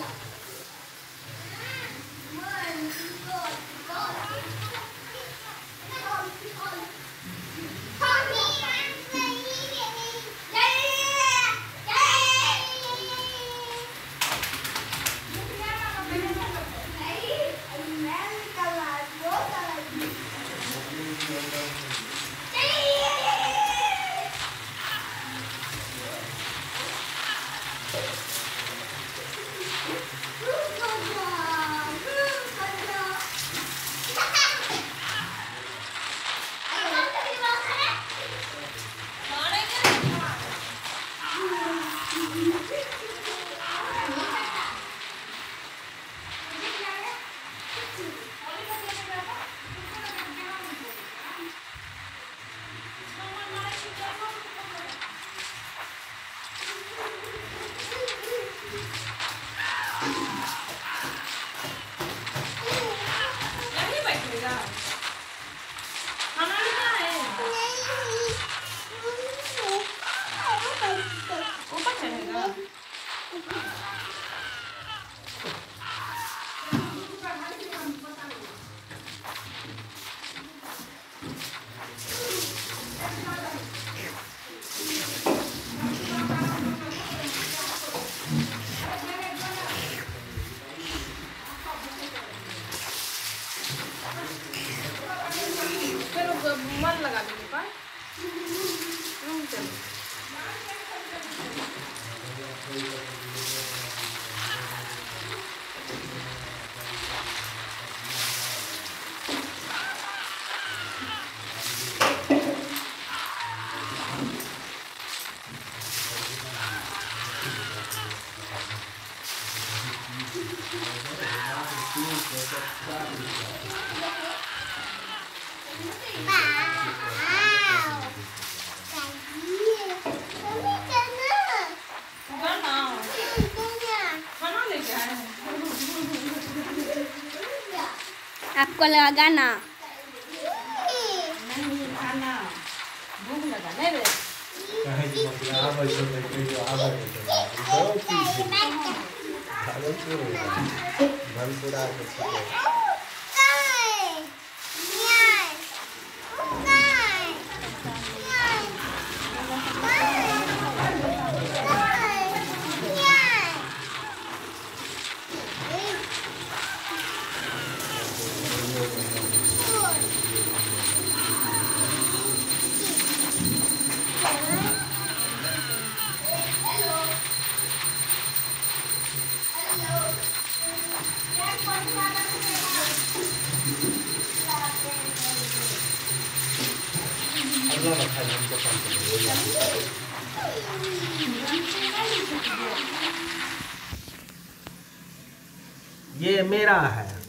Gracias. どうしたんだ? मन लगा देंगे पर चलो गाना खाना आए हैं आपको लगा गाना नहीं खाना भूख लगा नहीं रे कहे कि आबै छै तऽ कहियो आबै छै बहुत चीज़ छै भागलपुर ये मेरा है।